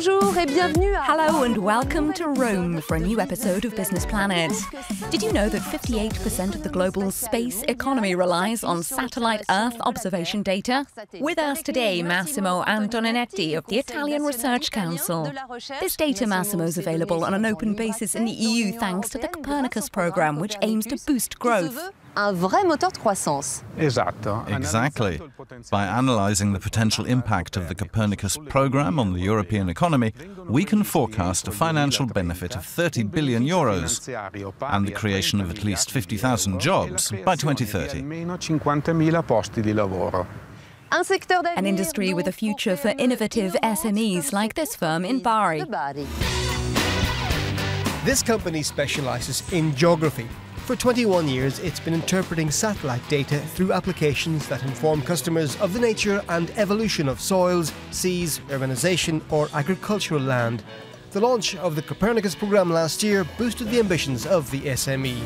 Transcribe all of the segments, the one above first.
et bienvenue. Hello and welcome to Rome for a new episode of Business Planet. Did you know that 58% of the global space economy relies on satellite Earth observation data? With us today, Massimo Antoninetti of the Italian Research Council. This data, Massimo, is available on an open basis in the EU thanks to the Copernicus program, which aims to boost growth un vrai moteur de croissance. Exactly. By analysing the potential impact of the Copernicus program on the European economy, we can forecast a financial benefit of 30 billion euros and the creation of at least 50,000 jobs by 2030. An industry with a future for innovative SMEs like this firm in Bari. This company specialises in geography for 21 years, it's been interpreting satellite data through applications that inform customers of the nature and evolution of soils, seas, urbanisation, or agricultural land. The launch of the Copernicus programme last year boosted the ambitions of the SME.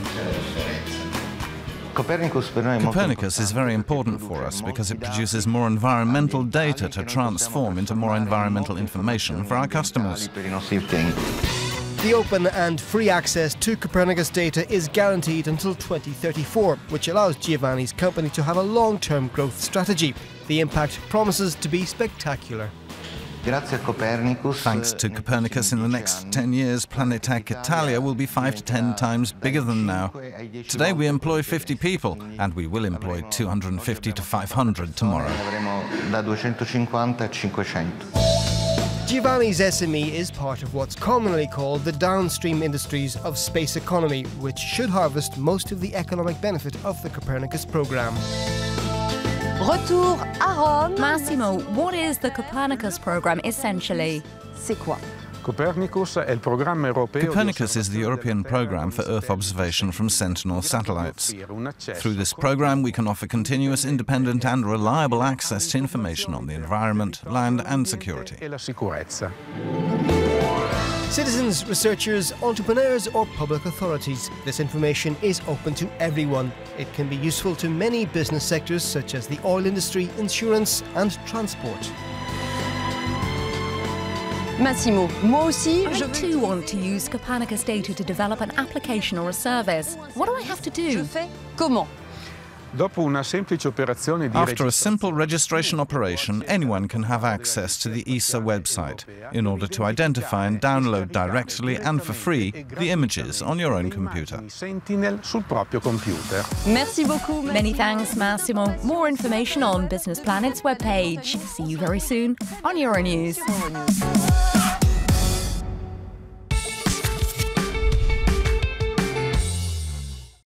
Copernicus is very important for us because it produces more environmental data to transform into more environmental information for our customers. The open and free access to Copernicus data is guaranteed until 2034, which allows Giovanni's company to have a long term growth strategy. The impact promises to be spectacular. Thanks to Copernicus, in the next 10 years, Planetek Italia will be 5 to 10 times bigger than now. Today we employ 50 people, and we will employ 250 to 500 tomorrow. Giovanni's SME is part of what's commonly called the downstream industries of space economy, which should harvest most of the economic benefit of the Copernicus program. Retour à Rome. Massimo, what is the Copernicus program essentially? C'est quoi? Copernicus is the European program for Earth observation from Sentinel satellites. Through this program, we can offer continuous, independent, and reliable access to information on the environment, land, and security. Citizens, researchers, entrepreneurs, or public authorities, this information is open to everyone. It can be useful to many business sectors such as the oil industry, insurance, and transport. Massimo, moi aussi, I too want to use Copernicus data to develop an application or a service. What do I have to do? Je fais comment? After a simple registration operation, anyone can have access to the ESA website in order to identify and download directly and for free the images on your own computer. Merci beaucoup. Many thanks, Massimo. More information on Business Planet's webpage. See you very soon on Euronews. Euronews.